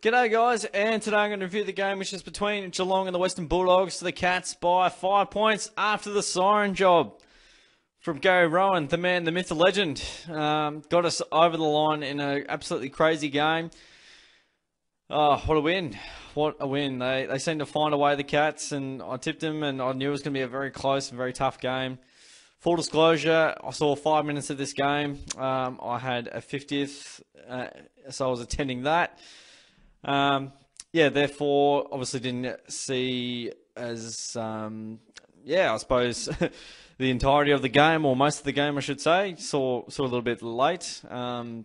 G'day guys, and today I'm going to review the game which is between Geelong and the Western Bulldogs to the Cats by five points after the siren job from Gary Rohan, the man, the myth, the legend. Um, got us over the line in an absolutely crazy game. Oh, what a win. What a win. They, they seem to find a way, the Cats, and I tipped them and I knew it was going to be a very close and very tough game. Full disclosure, I saw five minutes of this game. Um, I had a 50th, uh, so I was attending that. Um, yeah, therefore, obviously didn't see as, um, yeah, I suppose the entirety of the game, or most of the game, I should say. Saw saw a little bit late. Um,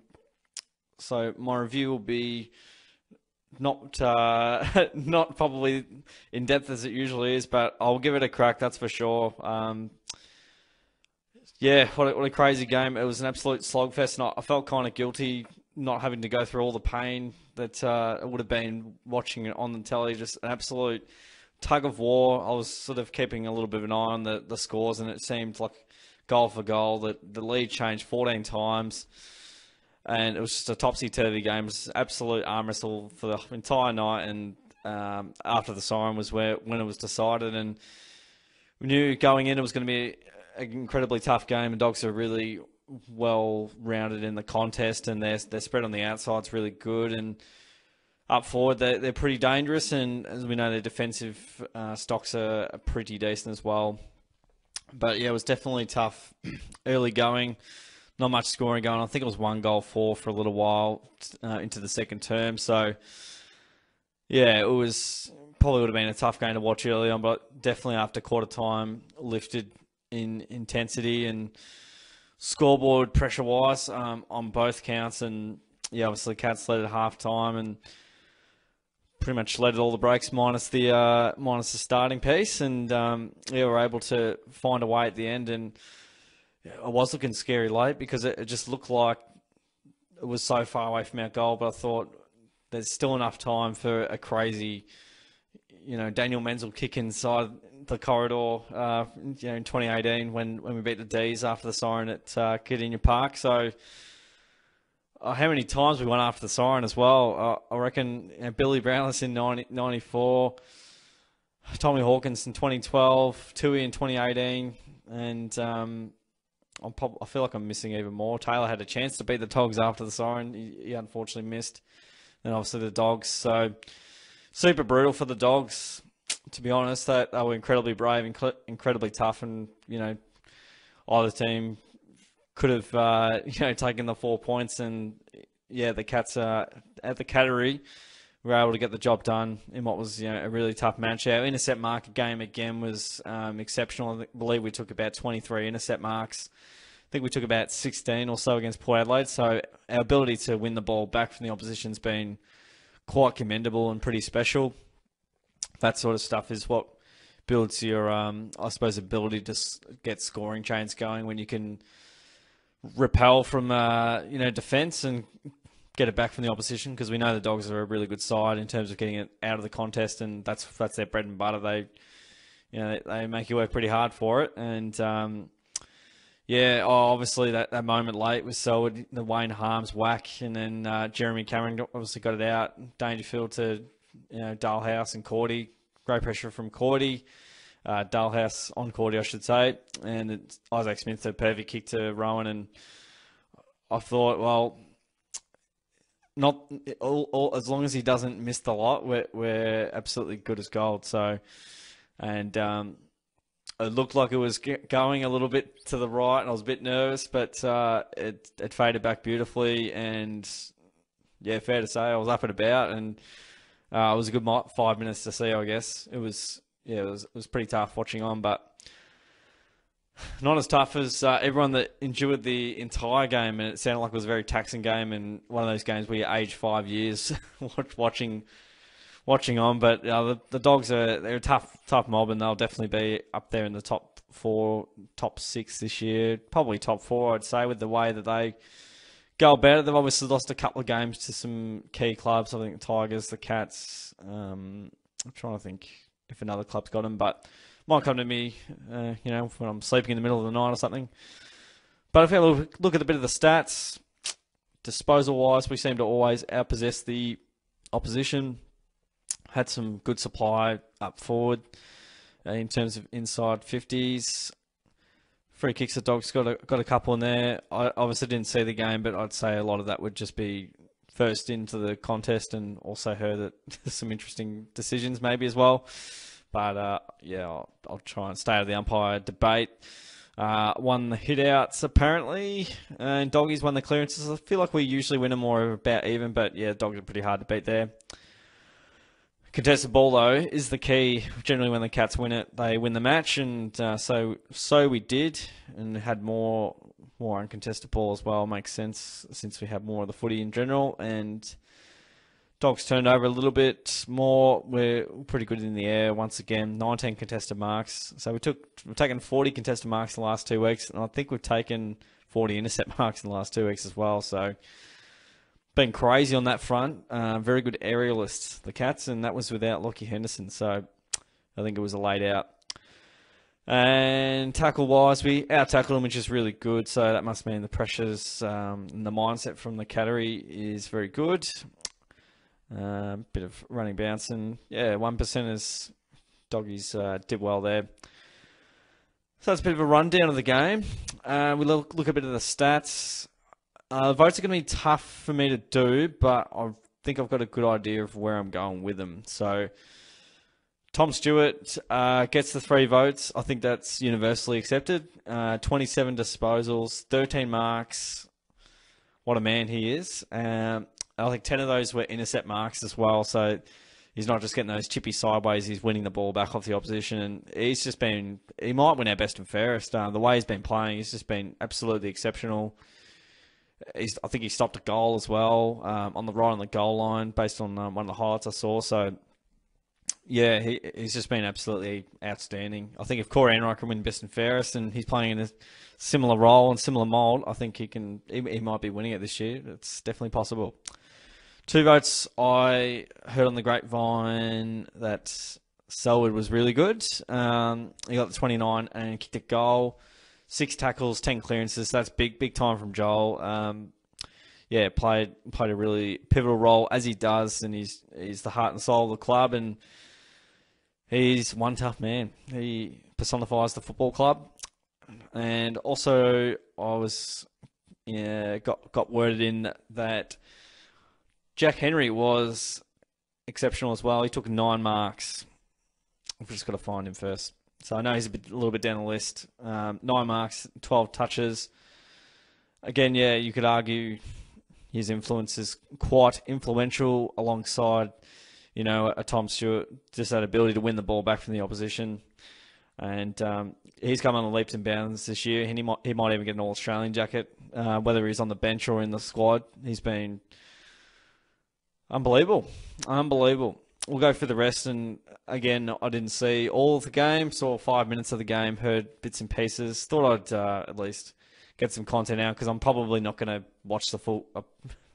so my review will be not uh, not probably in depth as it usually is, but I'll give it a crack. That's for sure. Um, yeah, what a, what a crazy game! It was an absolute slogfest, and I felt kind of guilty not having to go through all the pain that uh, it would have been watching it on the telly. Just an absolute tug of war. I was sort of keeping a little bit of an eye on the, the scores, and it seemed like goal for goal that the lead changed 14 times. And it was just a topsy turvy game. It was absolute arm wrestle for the entire night. And um, after the siren was where when it was decided, and we knew going in it was going to be an incredibly tough game. And Dogs are really well rounded in the contest, and their their spread on the outside is really good, and up forward they're, they're pretty dangerous, and as we know, their defensive uh, stocks are, are pretty decent as well. But yeah, it was definitely tough early going. Not much scoring going. I think it was one goal four for a little while uh, into the second term. So yeah, it was probably would have been a tough game to watch early on, but definitely after quarter time lifted in intensity and scoreboard pressure wise um, on both counts. And yeah, obviously Cats led at half time and pretty much led all the breaks minus the uh, minus the starting piece. And um, yeah, we were able to find a way at the end. And I was looking scary late because it, it just looked like it was so far away from our goal. But I thought there's still enough time for a crazy, you know, Daniel Menzel kick inside the corridor, uh, you know, in 2018 when, when we beat the D's after the siren at uh, Park. So, uh, how many times we went after the siren as well? Uh, I reckon you know, Billy Brownless in 90, 94, Tommy Hawkins in 2012, Tuohy in 2018, and um, prob- i feel like I'm missing even more. Taylor had a chance to beat the Togs after the siren. He, he unfortunately missed. And obviously the Dogs. So, super brutal for the Dogs to be honest, they were incredibly brave, inc- incredibly tough, and you know, either team could have uh, you know taken the four points, and yeah, the Cats uh, at the Cattery were able to get the job done in what was you know a really tough match. Our intercept mark game again was um, exceptional. I believe we took about 23 intercept marks. I think we took about 16 or so against Port Adelaide. So our ability to win the ball back from the opposition's been quite commendable and pretty special that sort of stuff is what builds your, um, I suppose, ability to get scoring chains going when you can repel from, uh, you know, defence and get it back from the opposition because we know the Dogs are a really good side in terms of getting it out of the contest and that's that's their bread and butter. They, you know, they, they make you work pretty hard for it and. Um, yeah, oh, obviously that, that moment late was Selwood, the Wayne Harmes whack, and then uh, Jeremy Cameron obviously got it out. Dangerfield to you know, Dahlhaus and Cordy. Great pressure from Cordy. Uh, Dahlhaus on Cordy, I should say. And Isaac Smith, a perfect kick to Rohan. And I thought, well, not all, all, as long as he doesn't miss the lot, we're, we're absolutely good as gold. So, and um, it looked like it was going a little bit to the right, and I was a bit nervous, but uh, it it faded back beautifully. And yeah, fair to say, I was up and about, and uh, it was a good five minutes to see, I guess. It was, yeah, it was, it was pretty tough watching on, but not as tough as uh, everyone that endured the entire game. And it sounded like it was a very taxing game and one of those games where you age five years watching watching on. But uh, the, the dogs are they're a tough tough mob, and they'll definitely be up there in the top four, top six this year. Probably top four, I'd say, with the way that they it. They've obviously lost a couple of games to some key clubs. I think the Tigers, the Cats. Um, I'm trying to think if another club's got them, but might come to me, uh, you know, when I'm sleeping in the middle of the night or something. But if you look, at a bit of the stats, disposal wise, we seem to always outpossess the opposition. Had some good supply up forward uh, in terms of inside 50s. Free kicks, the dogs got a, got a couple in there. I obviously didn't see the game, but I'd say a lot of that would just be first into the contest and also heard that some interesting decisions maybe as well. But uh, yeah, I'll, I'll, try and stay out of the umpire debate. Uh, won the hitouts apparently, and doggies won the clearances. I feel like we usually win them more about even, but yeah, dogs are pretty hard to beat there. Contested ball though is the key. Generally, when the Cats win it, they win the match, and uh, so so we did, and had more more uncontested ball as well. Makes sense since we have more of the footy in general, and Dogs turned over a little bit more. We're pretty good in the air once again. 19 contested marks. So we took we've taken 40 contested marks in the last two weeks, and I think we've taken 40 intercept marks in the last two weeks as well. So been crazy on that front. Uh, very good aerialists, the Cats, and that was without Lachie Henderson. So I think it was a laid out. And tackle wise, we our them, which is really good. So that must mean the pressures um, and the mindset from the Cattery is very good. Uh, bit of running bounce and yeah, one percenters doggies uh, did well there. So that's a bit of a rundown of the game. Uh, we look, look a bit of the stats. Uh, votes are going to be tough for me to do, but I think I've got a good idea of where I'm going with them. So Tom Stewart uh, gets the three votes. I think that's universally accepted. Uh, 27 disposals, 13 marks. What a man he is. Um, I think 10 of those were intercept marks as well. So he's not just getting those chippy sideways, he's winning the ball back off the opposition. And he's just been, he might win our best and fairest. Uh, the way he's been playing, he's just been absolutely exceptional. He's, I think he stopped a goal as well um, on the right on the goal line based on um, one of the highlights I saw. So, yeah, he, he's just been absolutely outstanding. I think if Corey Enright can win best and fairest and he's playing in a similar role and similar mould, I think he can. He, he might be winning it this year. It's definitely possible. Two votes. I heard on the grapevine that Selwood was really good. Um, he got the 29 and kicked a goal. Six tackles, 10 clearances. That's big, big time from Joel. Um, yeah, played played a really pivotal role as he does, and he's he's the heart and soul of the club, and he's one tough man. He personifies the football club, and also I was yeah got got worded in that Jack Henry was exceptional as well. He took nine marks. We've just got to find him first. So I know he's a, bit, a little bit down the list. Um, nine marks, 12 touches. Again, yeah, you could argue his influence is quite influential alongside, you know, a Tom Stewart, just that ability to win the ball back from the opposition. And um, he's come on leaps and bounds this year, he might, he might even get an All Australian jacket, uh, whether he's on the bench or in the squad. He's been Unbelievable. Unbelievable. We'll go for the rest. And again, I didn't see all of the game, saw five minutes of the game, heard bits and pieces. Thought I'd uh, at least get some content out because I'm probably not going to watch the full. Uh,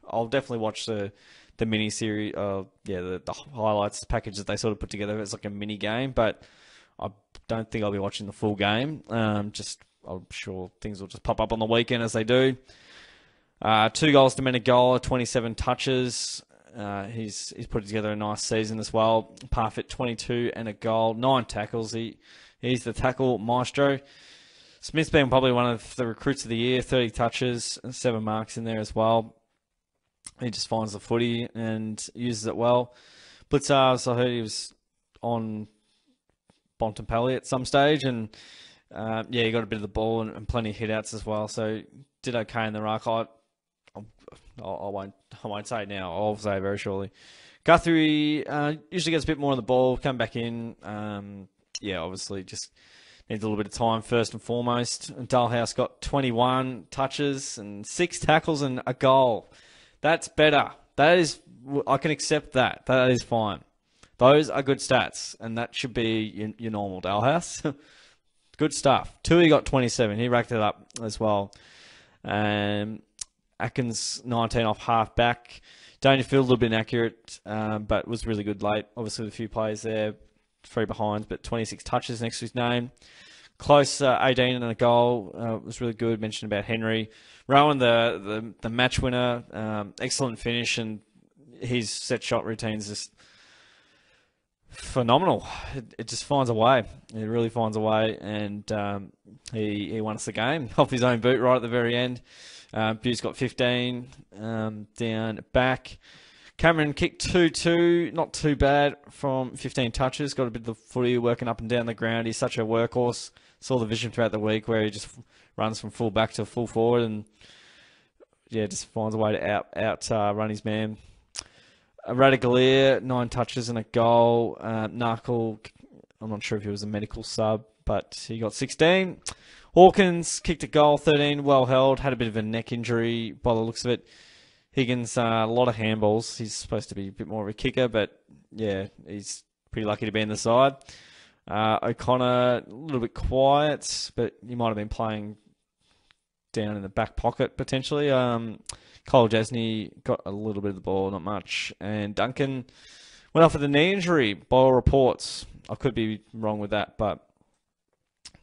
I'll definitely watch the the mini series. Uh, yeah, the, the highlights package that they sort of put together. It's like a mini game, but I don't think I'll be watching the full game. Um, just I'm sure things will just pop up on the weekend as they do. Uh, two goals to Menegola, 27 touches. Uh, he's he's put together a nice season as well. Parfitt 22 and a goal, nine tackles. He he's the tackle maestro. Smith's been probably one of the recruits of the year. 30 touches, seven marks in there as well. He just finds the footy and uses it well. Blicavs, I heard he was on Bontempelli at some stage, and uh, yeah, he got a bit of the ball and, and plenty of hitouts as well. So did okay in the ruck. I, I, I won't I won't say now. I'll say very shortly. Guthrie uh, usually gets a bit more on the ball, come back in. Um, yeah, obviously just needs a little bit of time first and foremost. Dahlhaus got 21 touches and six tackles and a goal. That's better. That is, I can accept that. That is fine. Those are good stats, and that should be your, your normal Dahlhaus. good stuff. Tuohy got 27. He racked it up as well. Um, Atkins 19 off half back. Dangerfield a little bit inaccurate, um, but was really good late. Obviously, with a few players there, three behind, but 26 touches next to his name. Close uh, 18 and a goal uh, was really good. Mentioned about Henry. Rohan, the the, the match winner, um, excellent finish, and his set shot routines just phenomenal. It, it, just finds a way. It really finds a way, and um, he he won us the game off his own boot right at the very end. Um, Bews got 15 um, down back. Cameron kicked 2 2, not too bad from 15 touches. Got a bit of the footy working up and down the ground. He's such a workhorse. Saw the vision throughout the week where he just runs from full back to full forward and yeah, just finds a way to out out uh, run his man. Uh, Ratugolea, nine touches and a goal. Uh, Narkle, I'm not sure if he was a medical sub, but he got 16. Hawkins kicked a goal, 13, well held. Had a bit of a neck injury by the looks of it. Higgins, uh, a lot of handballs. He's supposed to be a bit more of a kicker, but yeah, he's pretty lucky to be in the side. Uh, O'Connor, a little bit quiet, but he might have been playing down in the back pocket potentially. Um, Kolodjashnij got a little bit of the ball, not much. And Duncan went off with a knee injury by all reports. I could be wrong with that, but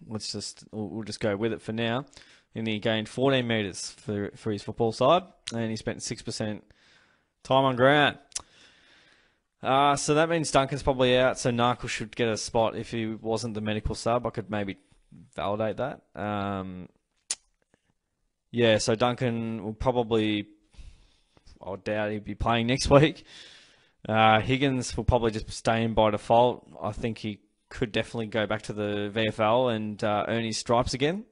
let's just we'll just go with it for now. And he gained 14 metres for, for his football side, and he spent 6% time on ground. Uh, so that means Duncan's probably out, so Narkle should get a spot if he wasn't the medical sub. I could maybe validate that. Um, yeah, so Duncan will probably, I doubt he'd be playing next week. Uh, Higgins will probably just stay in by default. I think he could definitely go back to the VFL and uh, earn his stripes again,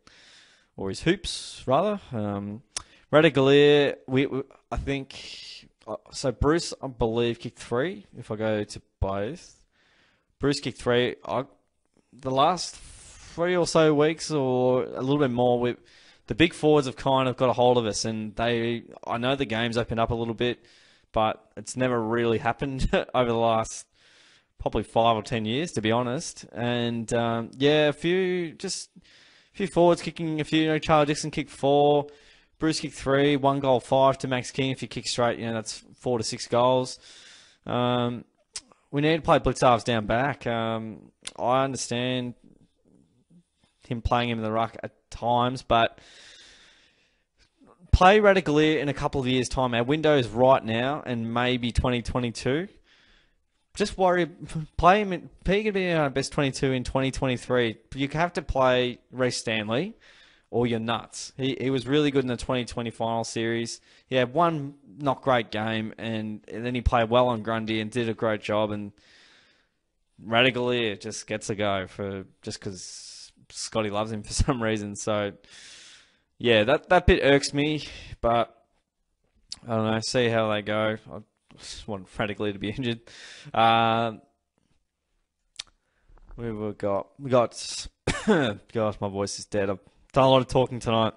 or his hoops rather. Um, we, we, I think uh, so. Bruce, I believe, kicked three. If I go to both, Bruce kicked three. I, the last three or so weeks, or a little bit more, we the big forwards have kind of got a hold of us, and they. I know the game's opened up a little bit, but it's never really happened over the last probably five or ten years, to be honest. And um, yeah, a few just a few forwards kicking a few. You know, Charlie Dixon kicked four, Bruce kicked three, one goal, five to Max King. If you kick straight, you know that's four to six goals. Um, we need to play Blicavs down back. Um, I understand him playing him in the ruck at times, but play Ratugolea in a couple of years' time. Our window is right now and maybe 2022. Just worry, play him. He could be in our best 22 in 2023. You have to play Rhys Stanley or you're nuts. He, he was really good in the 2020 final series. He had one not great game, and, and then he played well on Grundy and did a great job. And Ratugolea just gets a go for just because Scotty loves him for some reason. So yeah, that that bit irks me, but I don't know. See how they go. I want frantically to be injured. Uh, we got we got. gosh, my voice is dead. I've done a lot of talking tonight.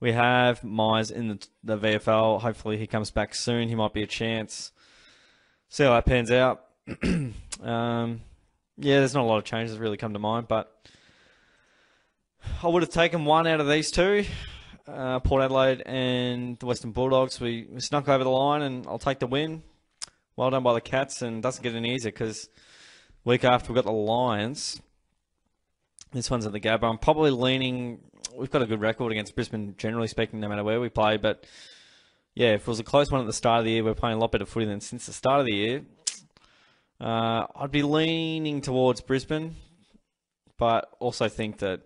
We have Miers in the, the VFL. Hopefully, he comes back soon. He might be a chance. See how that pans out. um, yeah, there's not a lot of changes really come to mind, but I would have taken one out of these two, uh, Port Adelaide and the Western Bulldogs. We, we snuck over the line, and I'll take the win. Well done by the Cats, and doesn't get any easier because week after we've got the Lions. This one's at the Gabba. I'm probably leaning. We've got a good record against Brisbane, generally speaking, no matter where we play. But yeah, if it was a close one at the start of the year, we're playing a lot better footy than since the start of the year. Uh, I'd be leaning towards Brisbane, but also think that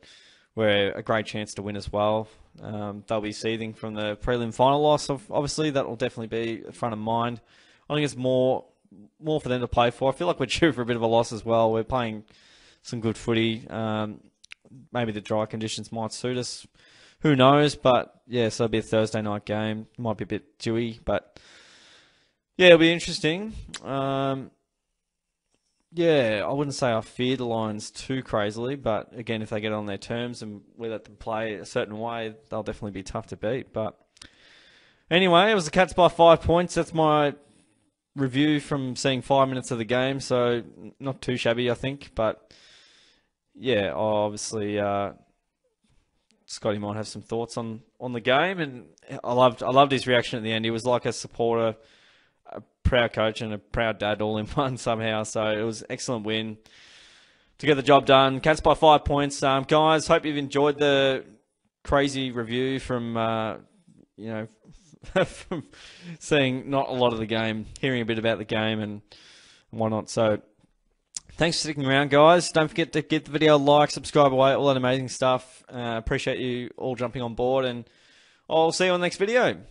we're a great chance to win as well. Um, they'll be seething from the prelim final loss. Of, obviously, that will definitely be front of mind. I think it's more more for them to play for. I feel like we're due for a bit of a loss as well. We're playing some good footy. Um, maybe the dry conditions might suit us. Who knows? But yeah, so it'll be a Thursday night game. Might be a bit dewy, but yeah, it'll be interesting. Um, yeah, I wouldn't say I fear the Lions too crazily, but again, if they get on their terms and we let them play a certain way, they'll definitely be tough to beat. But anyway, it was the Cats by five points. That's my review from seeing five minutes of the game, so not too shabby, I think. But yeah, obviously, uh, Scotty might have some thoughts on, on the game, and I loved I loved his reaction at the end. He was like a supporter a proud coach and a proud dad all in one somehow. So it was excellent win to get the job done. Cats by five points. Um, guys, hope you've enjoyed the crazy review from uh, you know from seeing not a lot of the game, hearing a bit about the game and whatnot. So thanks for sticking around, guys. Don't forget to give the video a like, subscribe away, all that amazing stuff. Uh, appreciate you all jumping on board, and I'll see you on the next video.